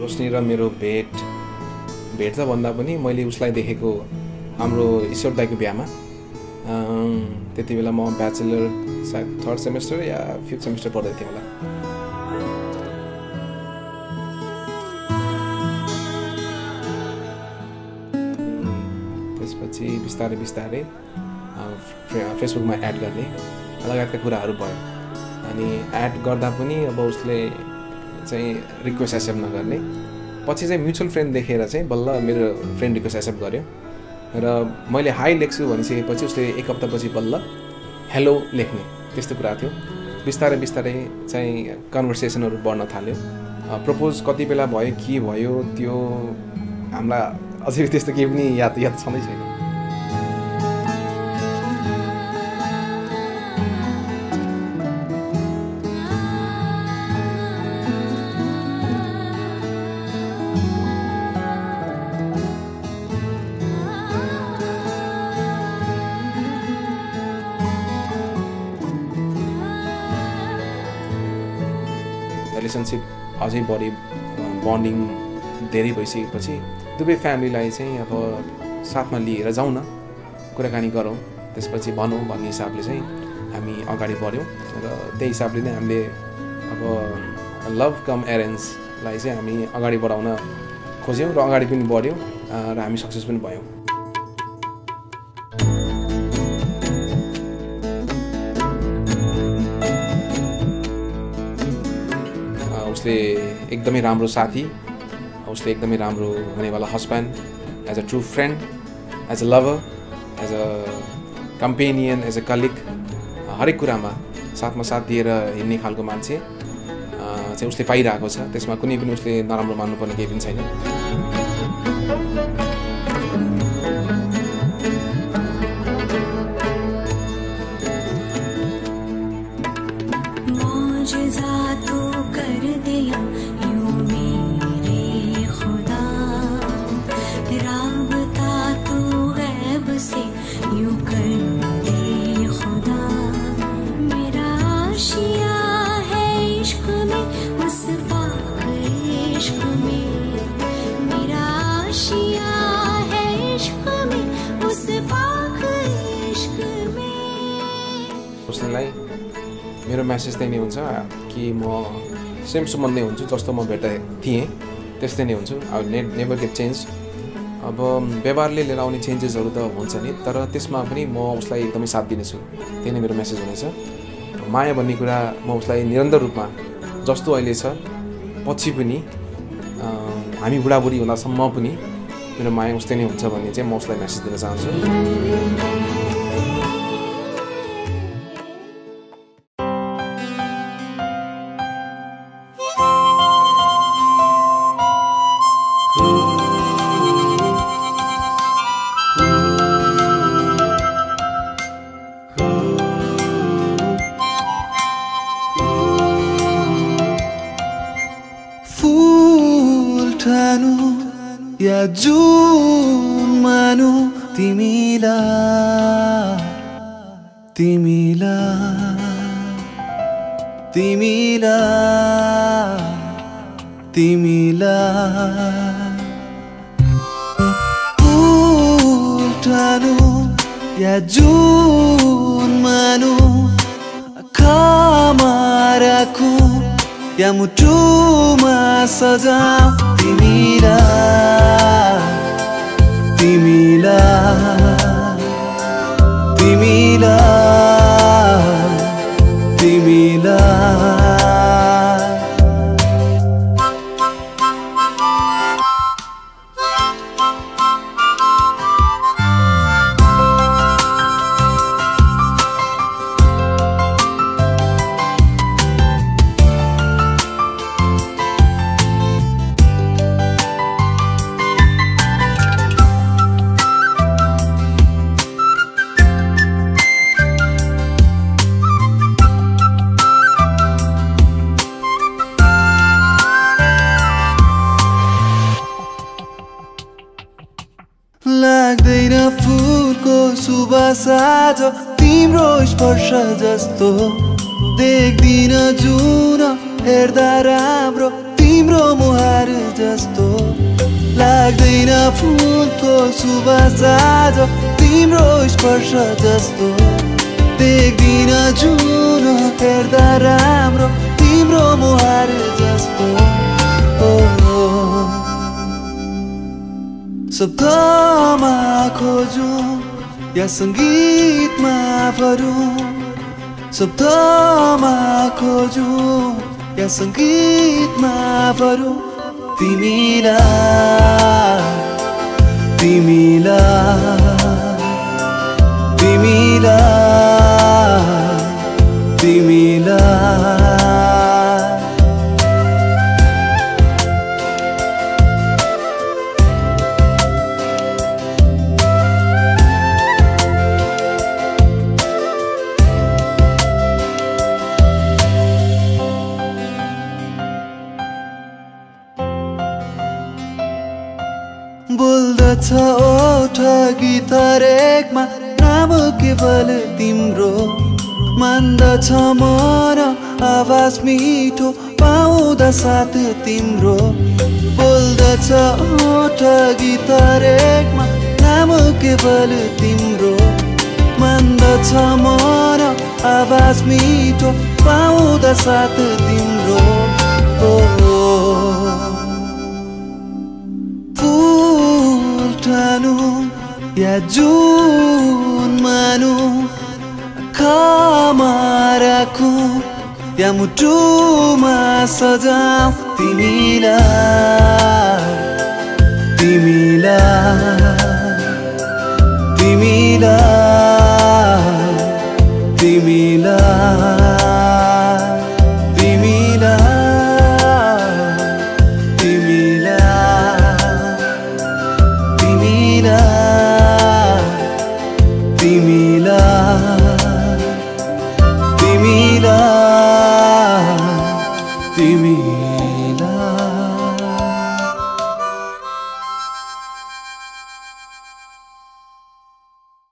रोशनी र मेरो भेट भेट त भन्दा पनि मैले उसलाई देखेको हाम्रो ईश्वर दाईको बिहामा। त्यति बेला म ब्याचलर सायद थर्ड सेमेस्टर या फिफ्थ सेमेस्टर पढ्दै थिएँ होला। त्यसपछि बिस्तारै बिस्तारै फेसबुकमा एड गर्ने। लगायतका कुराहरू भयो। अनि एड गर्दा पनि अब उसले चाहिँ रिक्वेस्ट एक्सेप्ट नगर्ने। पछि चाहिँ म्युचुअल फ्रेन्ड देखेर चाहिँ बल्ल मेरो फ्रेन्ड रिक्वेस्ट एक्सेप्ट गर्यो। र मैले हाई लेख्छु भनिसकेपछि उसले एक हप्तापछि बल्ल हेलो लेख्ने। त्यस्तो कुरा थियो। बिस्तारै बिस्तारै चाहिँ कन्भर्सेसनहरू बढ्न थाल्यो। प्रपोज कति बेला भयो के भयो त्यो हामीलाई अझै त्यस्तो केही पनि याद याद छँदै छैन। रिलेसनसिप अझै बढी बन्डिङ धेरै भइसकेपछि दुवै फ्यामिलीलाई चाहिँ अब साथमा लिएर जाउँ न कुराकानी गरौँ। त्यसपछि भनौँ भन्ने हिसाबले चाहिँ हामी अगाडि बढ्यौँ र त्यही हिसाबले नै हामीले अब लभ कम एरेन्जलाई चाहिँ हामी अगाडि बढाउन खोज्यौँ र अगाडि पनि बढ्यौँ र हामी सक्सेस पनि भयौँ। उसले एकदमै राम्रो साथी उसले एकदमै राम्रो हुनेवाला husband as a true friend as a lover as a companion as a colleague हरेक कुरामा साथमा साथ दिएर हिँड्ने खालको मान्छे चाहिँ उसले पाइरहेको छ। त्यसमा कुनै पनि उसले नराम्रो मान्नुपर्ने केही पनि छैन। उसलाई मेरो म्यासेज त्यही नै हुन्छ कि म सेम सुमन नै हुन्छु जस्तो म भेट्दा थिएँ त्यस्तै नै हुन्छु। अब ने नेभर गेट चेन्ज अब व्यवहारले लिएर आउने चेन्जेसहरू त हुन्छ नि तर त्यसमा पनि म उसलाई एकदमै साथ दिनेछु। त्यही नै मेरो म्यासेज हुनेछ। माया भन्ने कुरा म उसलाई निरन्तर रूपमा जस्तो अहिले छ पछि पनि हामी बुढाबुढी हुँदासम्म पनि मेरो माया उस्तै नै हुन्छ भन्ने चाहिँ म उसलाई म्यासेज दिन चाहन्छु। ठानु या जुन मानु तिमीलाई तिमीलाई तिमीलाई तिमीलाई फुल ठानु या जुन मानु आँखामा राखु या मुटुमा सजाऊ तिमीलाई तिमीलाई तिमीलाई सुबास आज तिम्रो स्पर्श जस्तो। देख्दिन जुन हेर्दा राम्रो तिम्रो मुहार जस्तो। लाग्दैन फुलको सुवास आज तिम्रो स्पर्श जस्तो। देख्दिन जुन हेर्दा राम्रो तिम्रो मुहार जस्तो। शब्दमा खोजौँ। या सङ्गीतमा भरौँ शब्दमा खोजौँ। या सङ्गीतमा भरौँ तिमीलाई तिमीलाई तिमीलाई। गीत रेकमा नाम केवल तिम्रो। मान्दछ मन आवाज मिठो पाउँदा साथ तिम्रो। बोल्दछ ओठ गीत रेकमा नाम केवल तिम्रो। मान्दछ मन आवाज मिठो पाउँदा साथ तिम्रो। ओ। जुन मानु खु त्यहाँ मुटुमा सजा तिमीलाई तिमीलाई तिमीलाई ميلاد.